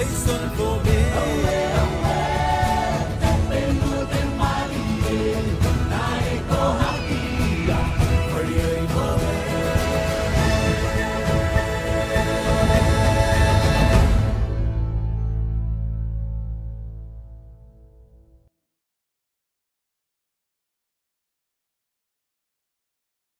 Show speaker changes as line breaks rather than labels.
they sung for me.